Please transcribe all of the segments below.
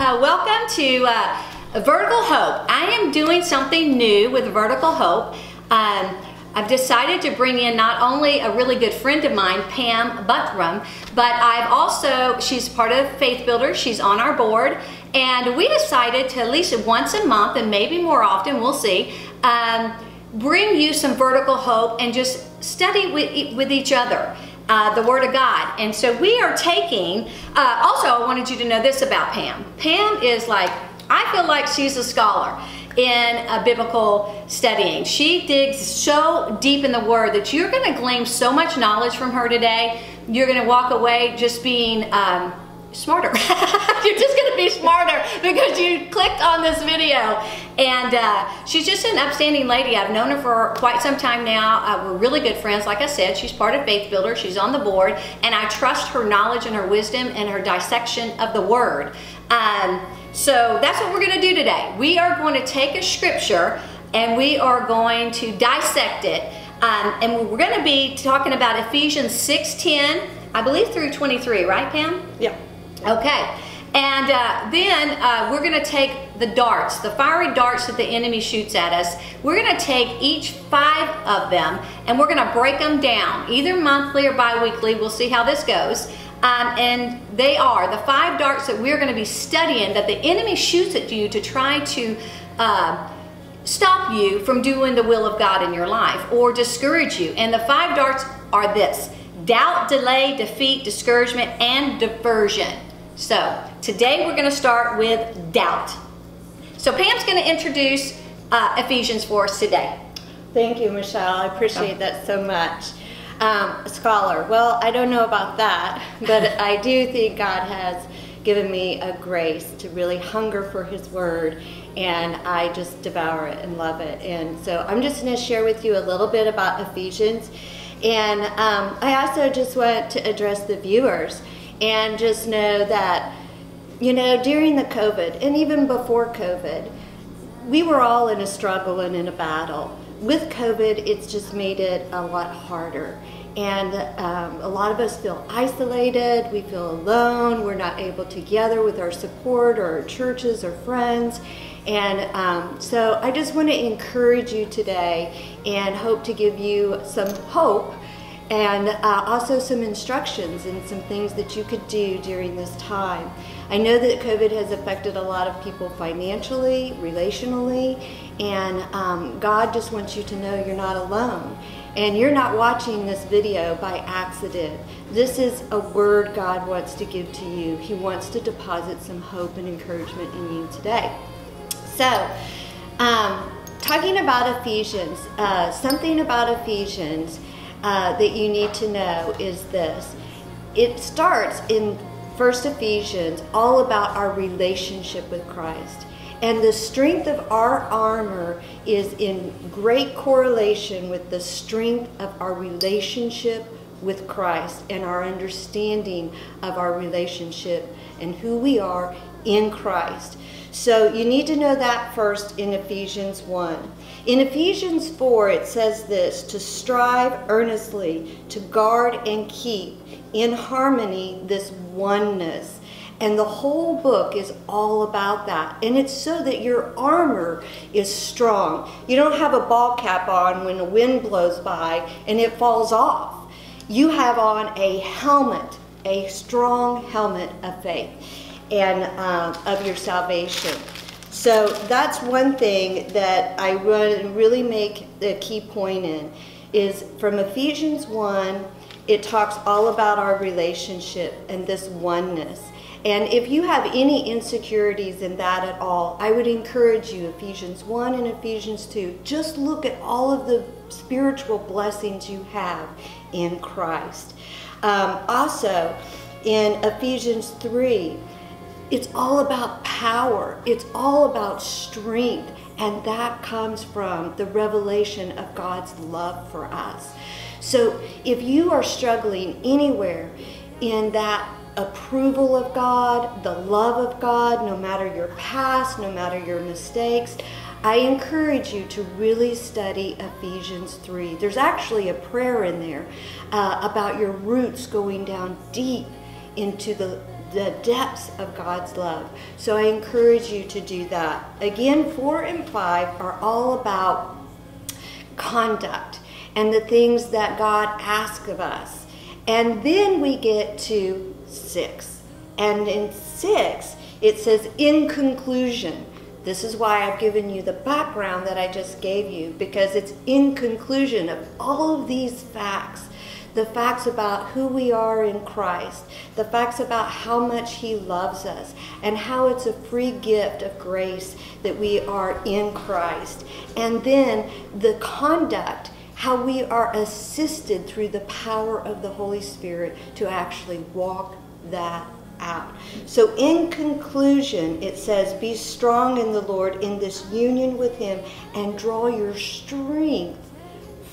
Uh, welcome to uh, Vertical Hope. I am doing something new with Vertical Hope. Um, I've decided to bring in not only a really good friend of mine, Pam Buckram, but I've also, she's part of Faith Builder, she's on our board, and we decided to at least once a month, and maybe more often, we'll see, um, bring you some vertical hope and just study with, with each other. Uh, the Word of God. And so we are taking, uh, also I wanted you to know this about Pam. Pam is like, I feel like she's a scholar in a biblical studying. She digs so deep in the Word that you're going to glean so much knowledge from her today. You're going to walk away just being um, smarter. You're just to be smarter because you clicked on this video. And uh, she's just an upstanding lady. I've known her for quite some time now. Uh, we're really good friends. Like I said, she's part of Faith Builder. She's on the board. And I trust her knowledge and her wisdom and her dissection of the Word. Um, so that's what we're to do today. We are going to take a scripture and we are going to dissect it. Um, and we're to be talking about Ephesians 6.10, I believe through 23, right Pam? Yeah. Okay. And uh, then uh, we're going to take the darts, the fiery darts that the enemy shoots at us. We're going to take each five of them and we're going to break them down, either monthly or bi-weekly. We'll see how this goes. Um, and they are the five darts that we're going to be studying that the enemy shoots at you to try to uh, stop you from doing the will of God in your life or discourage you. And the five darts are this doubt, delay, defeat, discouragement, and diversion. So today we're going to start with doubt. So Pam's going to introduce uh, Ephesians for us today. Thank you, Michele. I appreciate that so much. Um, scholar. Well, I don't know about that, but I do think God has given me a grace to really hunger for His Word, and I just devour it and love it. And so I'm just going to share with you a little bit about Ephesians. And um, I also just want to address the viewers and just know that, you know, during the COVID and even before COVID, we were all in a struggle and in a battle. With COVID, it's just made it a lot harder. And um, a lot of us feel isolated, we feel alone, we're not able to gather with our support or our churches or friends. And um, so I just want to encourage you today and hope to give you some hope and uh, also some instructions and some things that you could do during this time. I know that COVID has affected a lot of people financially, relationally, and um, God just wants you to know you're not alone. And you're not watching this video by accident. This is a word God wants to give to you. He wants to deposit some hope and encouragement in you today. So, um, talking about Ephesians, uh, something about Ephesians uh, that you need to know is this. It starts in First Ephesians all about our relationship with Christ. And the strength of our armor is in great correlation with the strength of our relationship with Christ and our understanding of our relationship and who we are in Christ. So you need to know that first in Ephesians 1. In Ephesians 4, it says this to strive earnestly to guard and keep in harmony this oneness. And the whole book is all about that. And it's so that your armor is strong. You don't have a ball cap on when the wind blows by and it falls off. You have on a helmet, a strong helmet of faith and uh, of your salvation. So that's one thing that I really make the key point in is from Ephesians 1, it talks all about our relationship and this oneness. And if you have any insecurities in that at all, I would encourage you, Ephesians 1 and Ephesians 2, just look at all of the spiritual blessings you have in Christ. Um, also, in Ephesians 3, it's all about power. It's all about strength. And that comes from the revelation of God's love for us. So if you are struggling anywhere in that approval of God, the love of God, no matter your past, no matter your mistakes, I encourage you to really study Ephesians 3. There's actually a prayer in there uh, about your roots going down deep into the the depths of God's love. So I encourage you to do that. Again, four and five are all about conduct and the things that God asks of us. And then we get to six. And in six, it says, in conclusion. This is why I've given you the background that I just gave you, because it's in conclusion of all of these facts the facts about who we are in Christ, the facts about how much He loves us, and how it's a free gift of grace that we are in Christ. And then the conduct, how we are assisted through the power of the Holy Spirit to actually walk that out. So, in conclusion, it says, Be strong in the Lord in this union with Him and draw your strength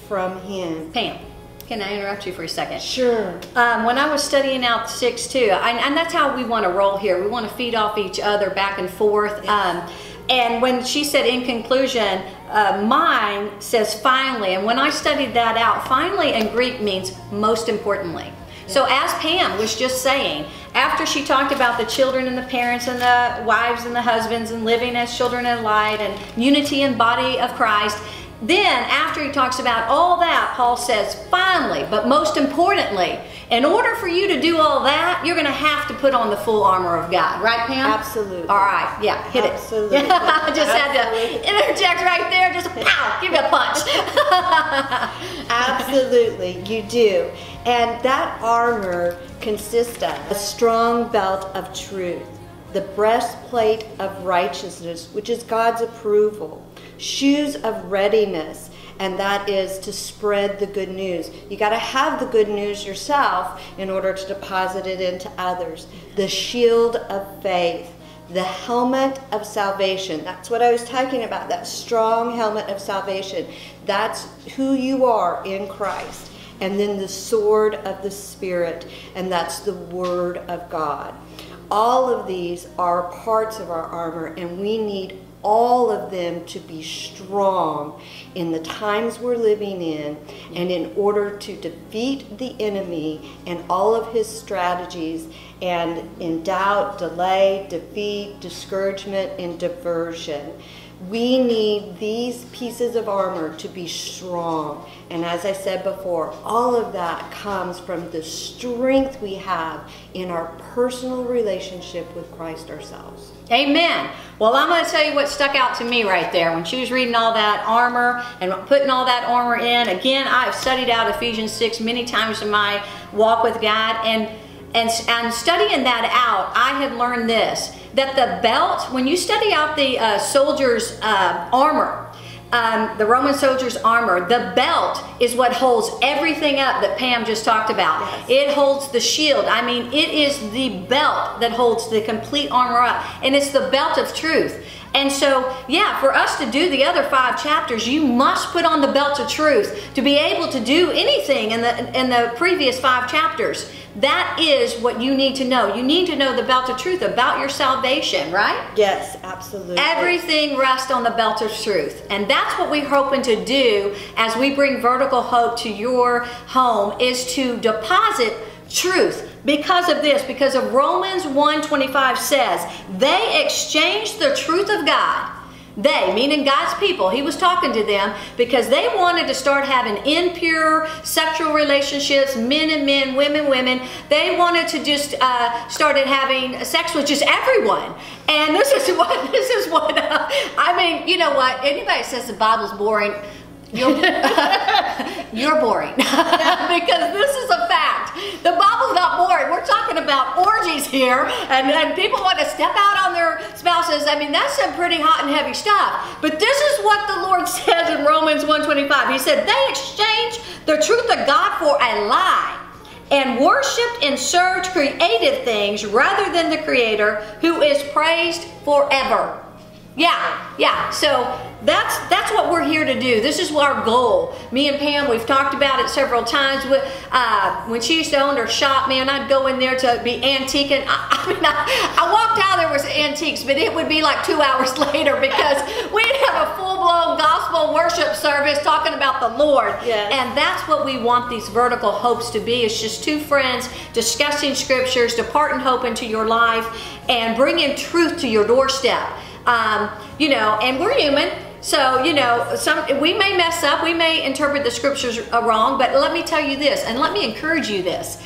from Him. Pam. Can I interrupt you for a second? Sure. Um, when I was studying out six too, and, and that's how we want to roll here. We want to feed off each other back and forth. Yes. Um, and when she said in conclusion, uh, mine says finally. And when I studied that out, finally in Greek means most importantly. So as Pam was just saying, after she talked about the children and the parents and the wives and the husbands and living as children in light and unity and body of Christ, then, after he talks about all that, Paul says, finally, but most importantly, in order for you to do all that, you're going to have to put on the full armor of God. Right, Pam? Absolutely. All right. Yeah, hit Absolutely. it. I just Absolutely. had to interject right there. Just pow, give me a punch. Absolutely, you do. And that armor consists of a strong belt of truth, the breastplate of righteousness, which is God's approval shoes of readiness, and that is to spread the good news. You got to have the good news yourself in order to deposit it into others. The shield of faith, the helmet of salvation. That's what I was talking about, that strong helmet of salvation. That's who you are in Christ. And then the sword of the Spirit, and that's the Word of God. All of these are parts of our armor, and we need all of them to be strong in the times we're living in and in order to defeat the enemy and all of his strategies and in doubt, delay, defeat, discouragement, and diversion. We need these pieces of armor to be strong. And as I said before, all of that comes from the strength we have in our personal relationship with Christ ourselves. Amen. Well, I'm going to tell you what stuck out to me right there when she was reading all that armor and putting all that armor in. Again, I've studied out Ephesians 6 many times in my walk with God. And, and, and studying that out, I had learned this that the belt, when you study out the uh, soldier's uh, armor, um, the Roman soldier's armor, the belt is what holds everything up that Pam just talked about. Yes. It holds the shield. I mean, it is the belt that holds the complete armor up. And it's the belt of truth. And so, yeah, for us to do the other five chapters, you must put on the belt of truth to be able to do anything in the in the previous five chapters. That is what you need to know. You need to know the belt of truth about your salvation, right? Yes, absolutely. Everything rests on the belt of truth. And that's what we're hoping to do as we bring vertical hope to your home is to deposit truth because of this because of Romans 1:25 says they exchanged the truth of God they, meaning God's people, he was talking to them because they wanted to start having impure sexual relationships, men and men, women, women. They wanted to just uh, started having sex with just everyone. And this is what, this is what, uh, I mean, you know what, anybody says the Bible's boring, you're, you're boring because this is a fact. The Bible's not boring. We're talking about orgies here, and, and people want to step out on their spouses. I mean, that's some pretty hot and heavy stuff. But this is what the Lord says in Romans 1.25. He said, they exchanged the truth of God for a lie and worshiped and served created things rather than the Creator who is praised forever. Yeah, yeah. So that's that's what we're here to do. This is our goal. Me and Pam, we've talked about it several times. Uh, when she used to own her shop, man, I'd go in there to be antiquing. I, I mean, I, I walked out there was antiques, but it would be like two hours later because we'd have a full blown gospel worship service talking about the Lord. Yes. And that's what we want these vertical hopes to be. It's just two friends discussing scriptures, departing hope into your life, and bringing truth to your doorstep. Um, you know, and we're human. So, you know, some we may mess up, we may interpret the scriptures uh, wrong, but let me tell you this, and let me encourage you this.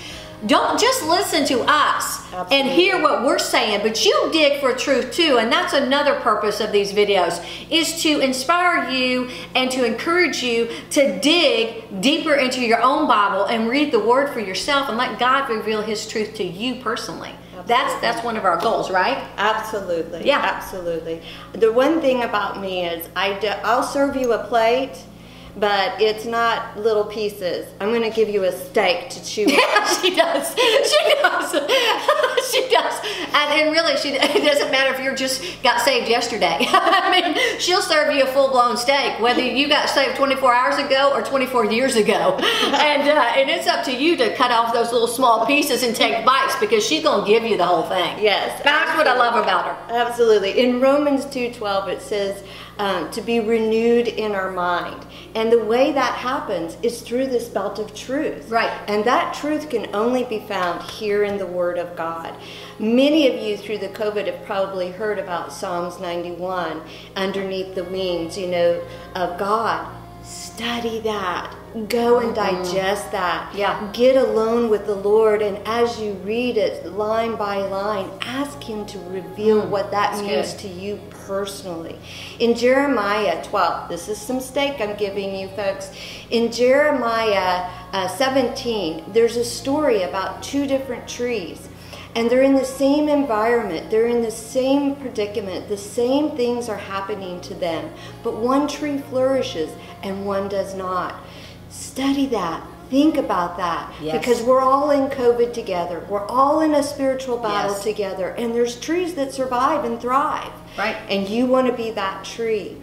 Don't just listen to us and hear what we're saying, but you dig for truth too. And that's another purpose of these videos is to inspire you and to encourage you to dig deeper into your own Bible and read the word for yourself and let God reveal his truth to you personally. That's that's one of our goals, right? Absolutely. Yeah. Absolutely. The one thing about me is I do, I'll serve you a plate, but it's not little pieces. I'm going to give you a steak to chew. on. Yeah, she does. She does. she does. And, and really, she it doesn't matter if you're just got saved yesterday. I mean, she'll serve you a full blown steak, whether you got saved 24 hours ago or 24 years ago. And uh, and it's up to you to cut off those little small pieces and take bites because she's gonna give you the whole thing. Yes, That's what I love about her. Absolutely. In Romans 2:12 it says um, to be renewed in our mind. And the way that happens is through this belt of truth. Right. And that truth can only be found here in the Word of God. Many of you through the COVID have probably heard about Psalms 91, underneath the wings, you know, of God. Study that. Go and digest that. Yeah. Get alone with the Lord, and as you read it line by line, ask Him to reveal what that that's means good. to you personally. In Jeremiah 12, this is some steak I'm giving you folks. In Jeremiah uh, 17, there's a story about two different trees. And they're in the same environment, they're in the same predicament, the same things are happening to them. But one tree flourishes and one does not. Study that. Think about that. Yes. Because we're all in COVID together. We're all in a spiritual battle Yes. together. And there's trees that survive and thrive. Right. And you want to be that tree.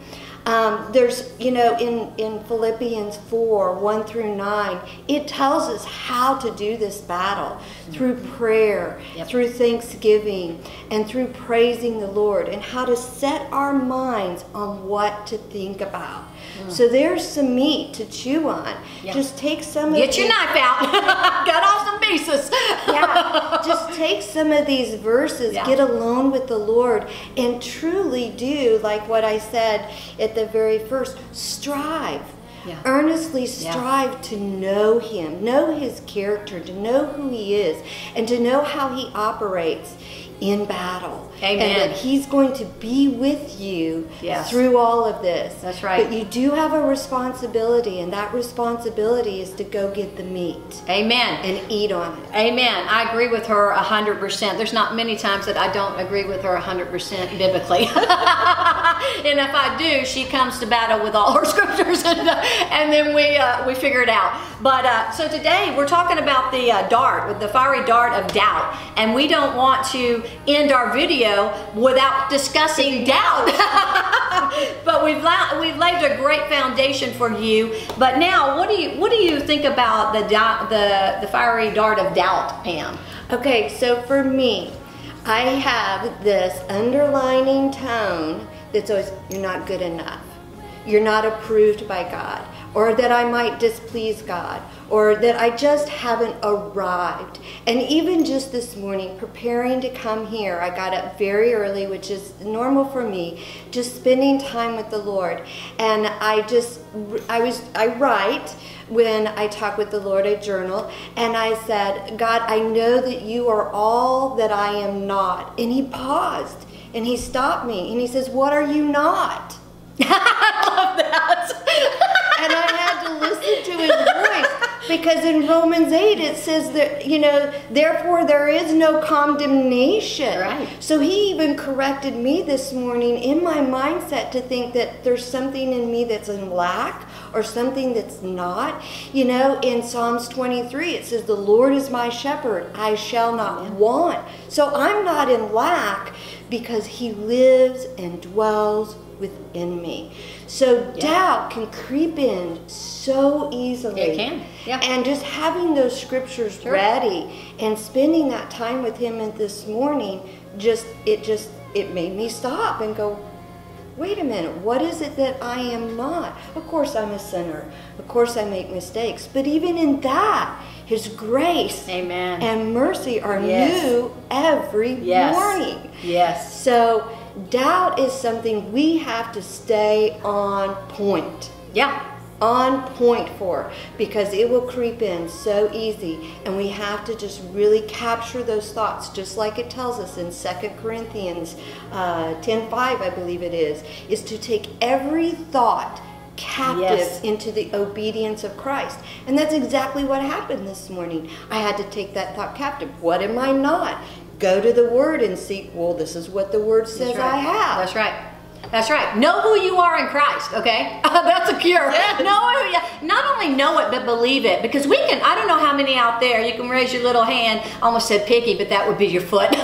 Um, there's, you know, in, in Philippians 4 1 through 9, it tells us how to do this battle through prayer, Yep. through thanksgiving, and through praising the Lord, and how to set our minds on what to think about. So there's some meat to chew on. Mm. Yeah. Just take some of Get your knife out. Cut off some pieces. yeah, just take some of these verses, Yeah. get alone with the Lord, and truly do like what I said at the very first strive. Yeah. Earnestly Yeah. strive to know Him, know His character, to know who He is, and to know how He operates in battle. Amen. And that He's going to be with you Yes. through all of this. That's right. But you do have a responsibility, and that responsibility is to go get the meat Amen. and eat on it. Amen. I agree with her 100%. There's not many times that I don't agree with her 100% biblically. and if I do, she comes to battle with all her scriptures and, uh, and then we uh, we figure it out. But uh, so today we're talking about the uh, dart, with the fiery dart of doubt. And we don't want to end our video without discussing doubt. but we've la- we've laid a great foundation for you. But now, what do you what do you think about the the the fiery dart of doubt, Pam? Okay, so for me, I have this underlining tone that's always, you're not good enough. You're not approved by God. Or that I might displease God. Or that I just haven't arrived. And even just this morning, preparing to come here, I got up very early, which is normal for me, just spending time with the Lord. And I just, I was, I write when I talk with the Lord, I journal, and I said, God, I know that you are all that I am not. And he paused and he stopped me and he says, What are you not? and I had to listen to his voice because in Romans 8 it says that, you know, therefore there is no condemnation. Right. So he even corrected me this morning in my mindset to think that there's something in me that's in lack or something that's not. You know, in Psalms 23 it says, The Lord is my shepherd, I shall not want. So I'm not in lack because he lives and dwells within me. So Yeah. doubt can creep in so easily. It can, yeah. And just having those scriptures Sure. ready and spending that time with him in this morning, just it just it made me stop and go, wait a minute, what is it that I am not? Of course, I'm a sinner. Of course, I make mistakes. But even in that, His grace Amen. and mercy are Yes. new every Yes. morning. Yes. So, doubt is something we have to stay on point. Yeah. on point for because it will creep in so easy and we have to just really capture those thoughts just like it tells us in 2 corinthians uh, 10 5 i believe it is is to take every thought captive Yes. into the obedience of christ. And that's exactly what happened this morning. I had to take that thought captive. What am i not go to the word and see well this is what the word says That's right. i have That's right. That's right. Know who you are in Christ, okay? That's a cure. Yes. Know not only know it, but believe it. Because we can, I don't know how many out there, you can raise your little hand, almost said picky, but that would be your foot.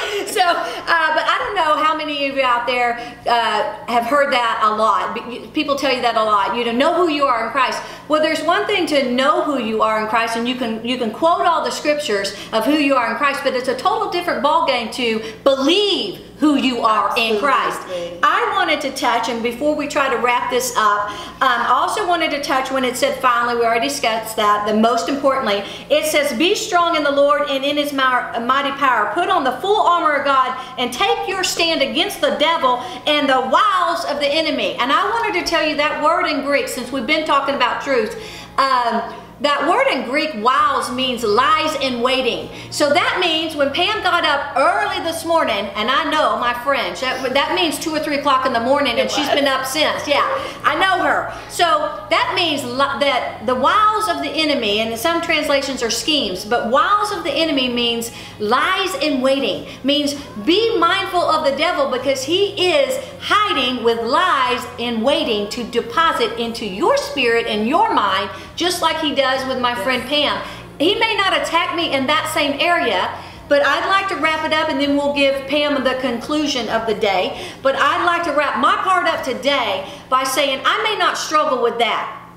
so, uh, but I don't know how many of you out there uh, have heard that a lot. People tell you that a lot. You know, know who you are in Christ. Well, there's one thing to know who you are in Christ, and you can you can quote all the scriptures of who you are in Christ, but it's a total different ballgame to believe who you are in Christ. I wanted to touch, and before we try to wrap this up, um, I also wanted to touch when it said finally, we already discussed that, the most importantly, it says, Be strong in the Lord and in his mighty power. Put on the full armor of God and take your stand against the devil and the wiles of the enemy. And I wanted to tell you that word in Greek, since we've been talking about truth. Um, that word in Greek, wiles, means lies in waiting. So that means when Pam got up early this morning, and I know my French, that, that means two or three o'clock in the morning, and she's been up since. Yeah, I know her. So that means that the wiles of the enemy, and some translations are schemes, but wiles of the enemy means lies in waiting, means be mindful of the devil because he is hiding with lies in waiting to deposit into your spirit and your mind, just like he does with my friend Pam. He may not attack me in that same area, but I'd like to wrap it up and then we'll give Pam the conclusion of the day. But I'd like to wrap my part up today by saying I may not struggle with that,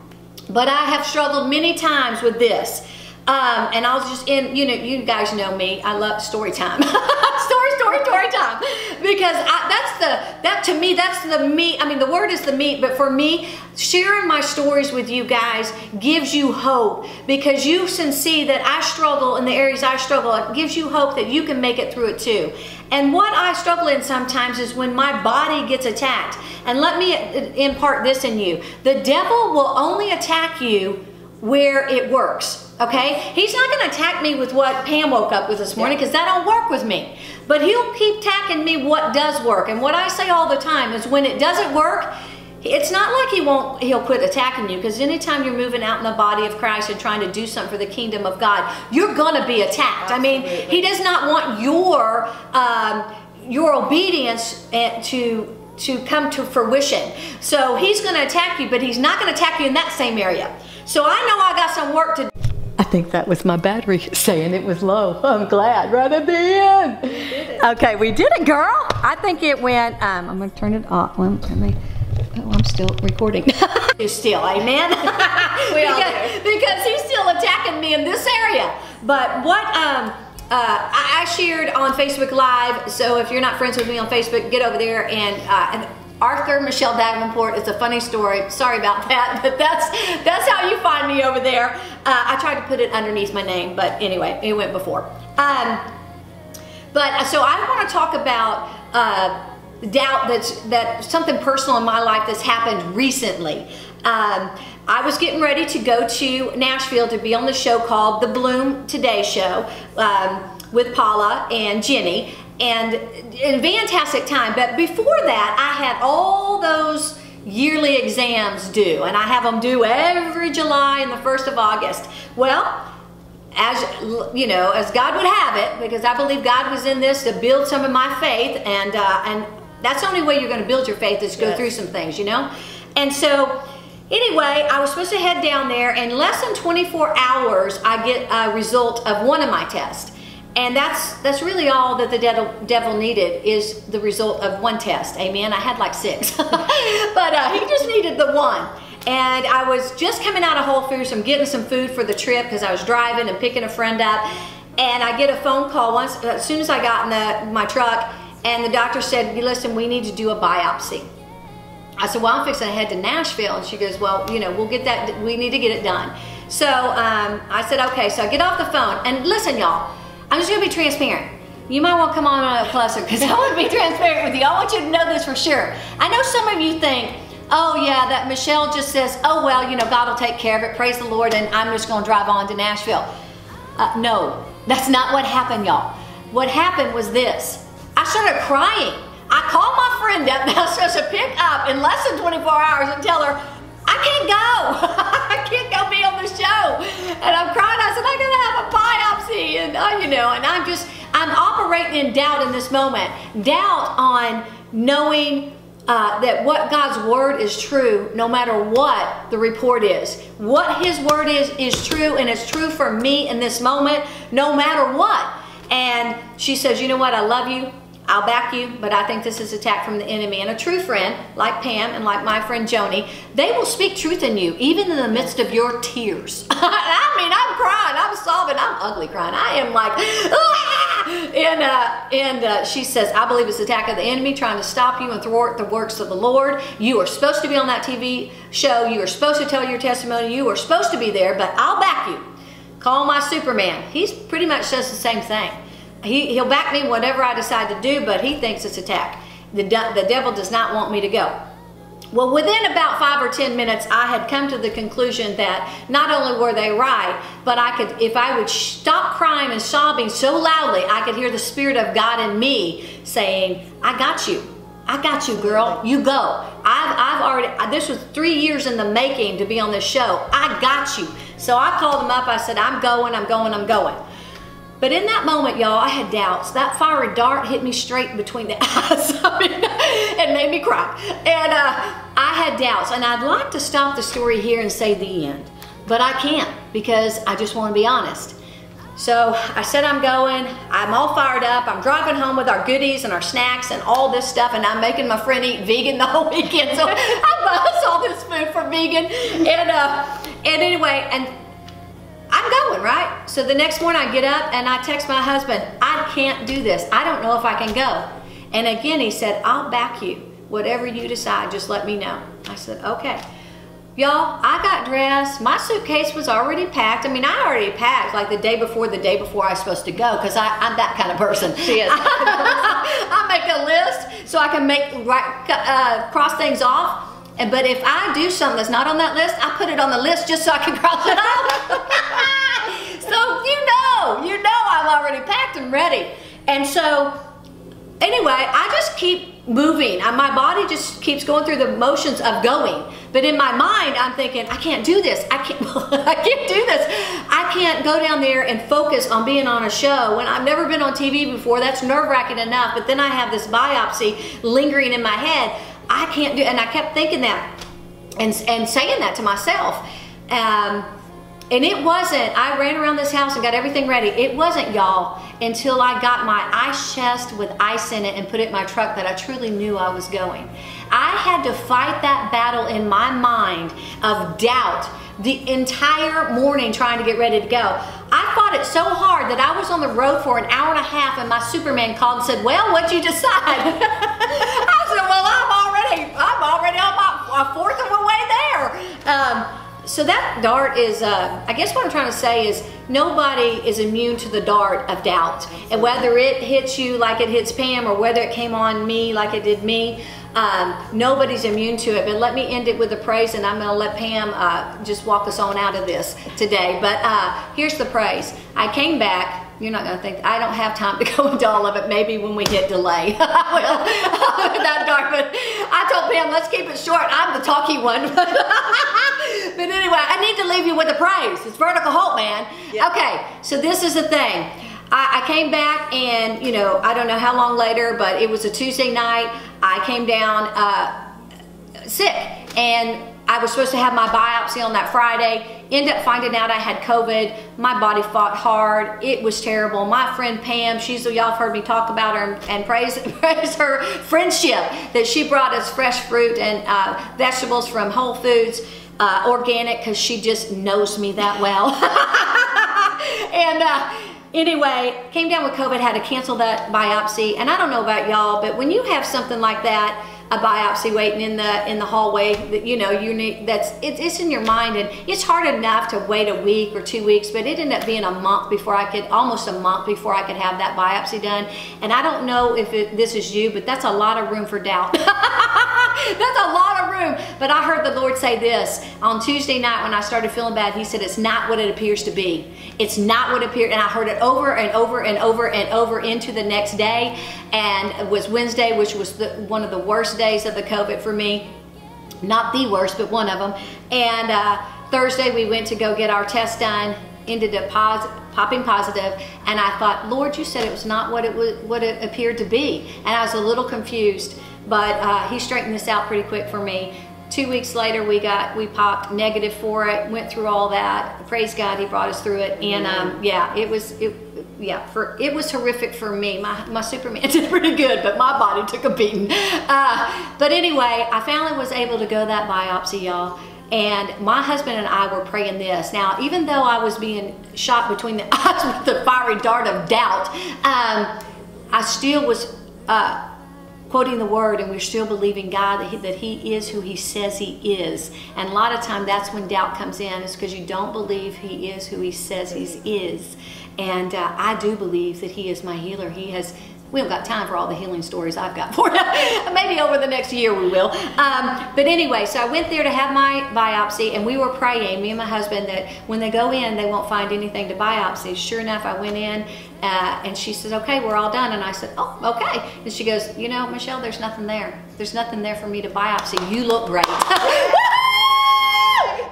but I have struggled many times with this. Um, and I'll just in you know you guys know me. I love story time. Story story story time. Because I, that's the that to me that's the meat I mean the word is the meat but for me sharing my stories with you guys gives you hope. Because you can see that I struggle in the areas I struggle it gives you hope that you can make it through it too. And what I struggle in sometimes is when my body gets attacked. And let me impart this in you. The devil will only attack you where it works. Okay, he's not going to attack me with what Pam woke up with this morning because that don't work with me. But he'll keep attacking me what does work. And what I say all the time is when it doesn't work, it's not like he won't he'll quit attacking you because anytime you're moving out in the body of Christ and trying to do something for the kingdom of God, you're going to be attacked. I mean, he does not want your um, your obedience eh, to to come to fruition. So he's going to attack you, but he's not going to attack you in that same area. So I know I got some work to I think that was my battery saying it was low. I'm glad right at the end. Okay, we did it, girl. I think it went. Um, I'm gonna turn it off. Let me. Let me oh, I'm still recording. It's still, amen. We all because, because he's still attacking me in this area. But what um. Uh, I, I shared on Facebook Live, so if you're not friends with me on Facebook, get over there and, uh, and Arthur Michele Davenport. It's a funny story. Sorry about that, but that's that's how you find me over there. Uh, I tried to put it underneath my name, but anyway, it went before. Um, but uh, so I want to talk about uh, doubt that's that something personal in my life that's happened recently. Um, I was getting ready to go to Nashville to be on the show called The Bloom Today Show um, with Paula and Jenny, and a fantastic time. But before that, I had all those yearly exams due, and I have them due every July and the first of August. Well as you know, as God would have it, because I believe God was in this to build some of my faith, and uh, and that's the only way you're going to build your faith is to go Yes. through some things, you know. And so, anyway, I was supposed to head down there, and less than 24 hours, I get a result of one of my tests, and that's that's really all that the devil, devil needed is the result of one test. Amen. I had like six, but uh, he just needed the one. And I was just coming out of Whole Foods I'm getting some food for the trip because I was driving and picking a friend up. And I get a phone call once as soon as I got in the, my truck, and the doctor said, You listen, we need to do a biopsy. I said, well, I'm fixing to head to Nashville. And she goes, well, you know, we'll get that, we need to get it done. So um, I said, okay. So I get off the phone. And listen, y'all, I'm just to be transparent. You might want to come on a cluster because I want to be transparent with you. I want you to know this for sure. I know some of you think, oh yeah, that Michele just says, oh well, you know, God will take care of it. Praise the Lord. And I'm just to drive on to Nashville. Uh, no, that's not what happened, y'all. What happened was this. I started crying. I called my friend up that I was supposed to pick up in less than 24 hours and tell her, I can't go. I can't go be on the show. And I'm crying. I said, going to have a And, I, you know, and I'm just, I'm operating in doubt in this moment. Doubt on knowing uh, that what God's word is true no matter what the report is. What his word is, is true and it's true for me in this moment no matter what. And she says, you know what, I love you. I'll back you, but I think this is attack from the enemy. And a true friend, like Pam and like my friend Joni, they will speak truth in you, even in the midst of your tears. I mean, I'm crying, I'm sobbing, I'm ugly crying. I am like, ah! and uh, and uh, she says, I believe it's attack of the enemy trying to stop you and thwart the works of the Lord. You are supposed to be on that TV show. You are supposed to tell your testimony. You are supposed to be there, but I'll back you. Call my Superman. He's pretty much says the same thing. He, he'll back me whatever I decide to do, but he thinks it's attack. The, the devil does not want me to go. Well, within about five or 10 minutes, I had come to the conclusion that not only were they right, but I could, if I would stop crying and sobbing so loudly, I could hear the Spirit of God in me saying, I got you. I got you, girl. You go. I've, I've already, this was three years in the making to be on this show. I got you. So I called him up. I said, I'm going, I'm going, I'm going. But in that moment, y'all, I had doubts. That fiery dart hit me straight between the eyes. It made me cry. And uh, I had doubts. And I'd like to stop the story here and say the end. But I can't because I just want to be honest. So I said I'm going. I'm all fired up. I'm driving home with our goodies and our snacks and all this stuff, and I'm making my friend eat vegan the whole weekend. So I bought all this food for vegan. And uh, and anyway, and I'm going, right? So the next morning I get up and I text my husband, I can't do this. I don't know if I can go. And again, he said, I'll back you. Whatever you decide, just let me know. I said, okay. Y'all, I got dressed. My suitcase was already packed. I mean, I already packed like the day before the day before I was supposed to go because I'm that kind of person. She is. I make a list so I can make right, uh, cross things off. And but if I do something that's not on that list, I put it on the list just so I can cross it off. so you know, you know I'm already packed and ready. And so anyway, I just keep moving. My body just keeps going through the motions of going. But in my mind, I'm thinking, I can't do this. I can't, I can't do this. I can't go down there and focus on being on a show when I've never been on TV before. That's nerve wracking enough. But then I have this biopsy lingering in my head. I can't do, and I kept thinking that and, and saying that to myself. Um, and it wasn't, I ran around this house and got everything ready. It wasn't, y'all, until I got my ice chest with ice in it and put it in my truck that I truly knew I was going. I had to fight that battle in my mind of doubt the entire morning trying to get ready to go. I fought it so hard that I was on the road for an hour and a half and my Superman called and said, well, what'd you decide? I said, well, I'm already, I'm already on my fourth of the way there. Um, so that dart is, uh, I guess what I'm trying to say is nobody is immune to the dart of doubt. And whether it hits you like it hits Pam or whether it came on me like it did me, um, nobody's immune to it. But let me end it with a praise and I'm going to let Pam uh, just walk us on out of this today. But uh, here's the praise. I came back you're not going to think, I don't have time to go into all of it. Maybe when we hit delay. well, that dark, but I told Pam, let's keep it short. I'm the talky one. but anyway, I need to leave you with a praise. It's vertical hope, man. Yep. Okay, so this is the thing. I, I came back and, you know, I don't know how long later, but it was a Tuesday night. I came down uh, sick and I was supposed to have my biopsy on that Friday. End up finding out I had COVID. My body fought hard. It was terrible. My friend Pam, she's y'all heard me talk about her and, and praise, praise her friendship that she brought us fresh fruit and uh, vegetables from Whole Foods, uh, organic, because she just knows me that well. and uh, anyway, came down with COVID, had to cancel that biopsy. And I don't know about y'all, but when you have something like that, a biopsy waiting in the in the hallway that you know you need that's it, it's in your mind and it's hard enough to wait a week or two weeks but it ended up being a month before i could almost a month before i could have that biopsy done. And i don't know if it, this is you but that's a lot of room for doubt. That's a lot of room. But i heard the lord say this on tuesday night when i started feeling bad. He said it's not what it appears to be. It's not what appeared and i heard it over and over and over and over into the next day. And it was wednesday which was the, one of the worst days of the COVID for me. Not the worst, but one of them. And uh, Thursday we went to go get our test done, ended up popping positive, and I thought, Lord, you said it was not what it was, what it appeared to be, and I was a little confused. But uh, he straightened this out pretty quick for me. Two weeks later, we got we popped negative for it. Went through all that. Praise God, He brought us through it. And um, yeah, it was it, yeah, for it was horrific for me. My my Superman did pretty good, but my body took a beating. Uh, but anyway, I finally was able to go that biopsy, y'all. And my husband and I were praying this. Now, even though I was being shot between the eyes with the fiery dart of doubt, um, I still was uh, quoting the word and we're still believing God that he, that he is who he says he is. And a lot of time that's when doubt comes in is because you don't believe he is who he says he is. And uh, I do believe that he is my healer. He has we haven't got time for all the healing stories I've got for you. Maybe over the next year we will. Um, but anyway, so I went there to have my biopsy and we were praying, me and my husband, that when they go in, they won't find anything to biopsy. Sure enough, I went in uh, and she says, okay, we're all done. And I said, oh, okay. And she goes, you know, Michele, there's nothing there. There's nothing there for me to biopsy. You look great.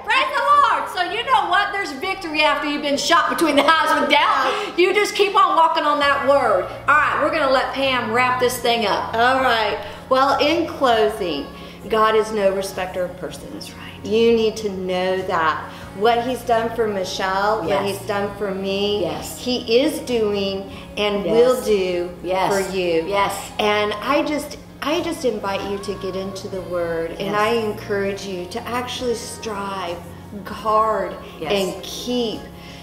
Praise the Lord. So you know what? There's victory after you've been shot between the eyes with doubt. You just keep on walking on that word. All right, we're going to let Pam wrap this thing up. All right. Well, in closing, God is no respecter of persons. right. You need to know that. What he's done for Michele, yes. what he's done for me, yes. he is doing and yes. will do yes. for you. Yes. And I just I just invite you to get into the word and I encourage you to actually strive guard and keep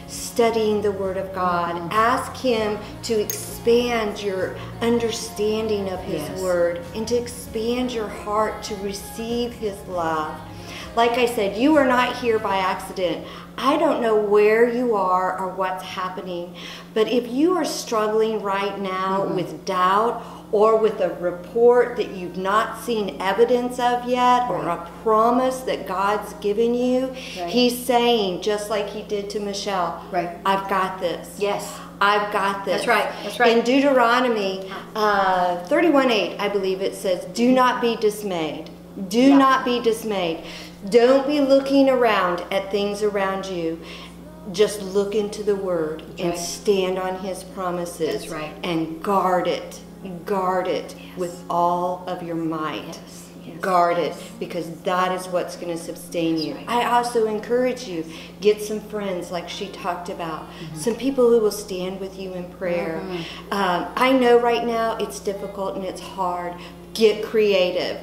studying the Word of God. Mm-hmm. Ask Him to expand your understanding of His yes. Word and to expand your heart to receive His love. Like I said, you are not here by accident. I don't know where you are or what's happening, but if you are struggling right now mm-hmm. with doubt or with a report that you've not seen evidence of yet or a promise that God's given you, right. He's saying, just like He did to Michele, right. I've got this. Yes. I've got this. That's right. That's right. In Deuteronomy uh, 31 8, I believe it says, Do not be dismayed. Do yeah. not be dismayed. Don't be looking around at things around you. Just look into the Word That's and right. stand on His promises. That's right. And guard it. Guard it yes. with all of your might. Yes. Yes. Guard it because that is what's going to sustain That's you. right. I also encourage you get some friends like she talked about, Mm-hmm. some people who will stand with you in prayer. Mm-hmm. Um, I know right now it's difficult and it's hard. Get creative.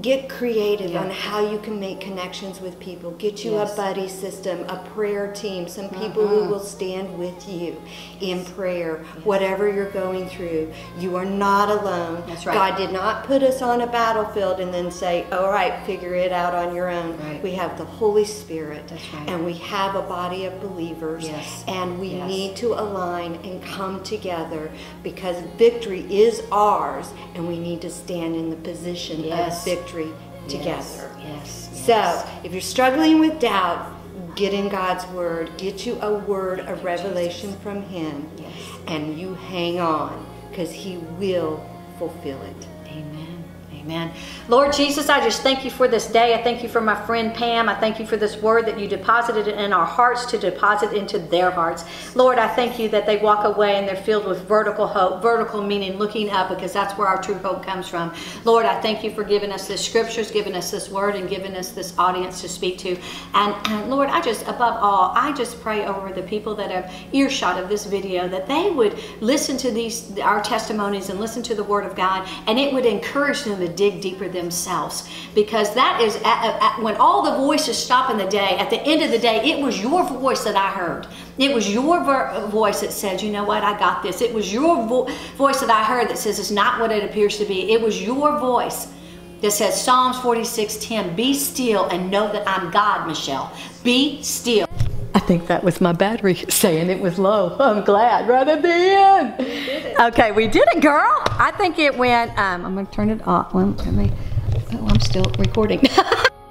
Get creative Yeah. on how you can make connections with people. Get you Yes. a buddy system, a prayer team, some people who mm-hmm. will stand with you in prayer, whatever you're going through. You are not alone. That's right. God did not put us on a battlefield and then say, all right, figure it out on your own. Right. We have the Holy Spirit. Right. And we have a body of believers. Yes. And we Yes. need to align and come together because victory is ours and we need to stand in the position Yes. of victory Yes. together. Yes. So, yes. if you're struggling with doubt, get in God's Word, get you a word of revelation from Him, Yes. and you hang on because He will fulfill it. Amen. Lord Jesus, I just thank you for this day. I thank you for my friend Pam. I thank you for this word that you deposited in our hearts to deposit into their hearts. Lord, I thank you that they walk away and they're filled with vertical hope. Vertical meaning looking up because that's where our true hope comes from. Lord, I thank you for giving us this scriptures, giving us this word, and giving us this audience to speak to. And, and Lord, I just, above all, I just pray over the people that have earshot of this video that they would listen to these our testimonies and listen to the word of God and it would encourage them to dig deeper themselves because that is at, at, when all the voices stop in the day. At the end of the day, it was your voice that I heard. It was your ver- voice that said, "You know what? I got this." It was your vo- voice that I heard that says it's not what it appears to be. It was your voice that says Psalms 46:10, "Be still and know that I'm God." Michele, be still. Think that was my battery saying it was low. I'm glad right at the end. Okay, we did it, girl. I think it went. Um, I'm gonna turn it off. Let me. Oh, I'm still recording.